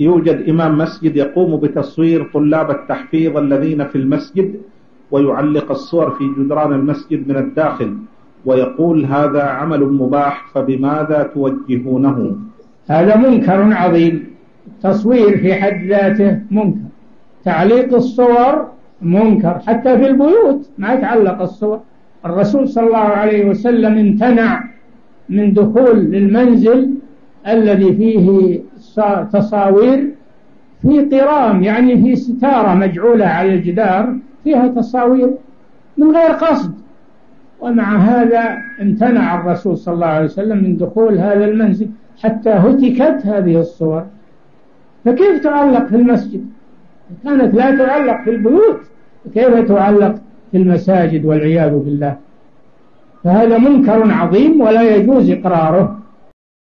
يوجد إمام مسجد يقوم بتصوير طلاب التحفيظ الذين في المسجد ويعلق الصور في جدران المسجد من الداخل ويقول هذا عمل مباح فبماذا توجهونه؟ هذا منكر عظيم. تصوير في حد ذاته منكر. تعليق الصور منكر. حتى في البيوت ما يتعلق الصور. الرسول صلى الله عليه وسلم امتنع من دخول للمنزل الذي فيه تصاوير في قرام يعني في ستارة مجعولة على الجدار فيها تصاوير من غير قصد. ومع هذا امتنع الرسول صلى الله عليه وسلم من دخول هذا المنزل حتى هتكت هذه الصور. فكيف تعلق في المسجد؟ كانت لا تعلق في البيوت كيف تعلق في المساجد والعياذ بالله؟ فهذا منكر عظيم ولا يجوز إقراره.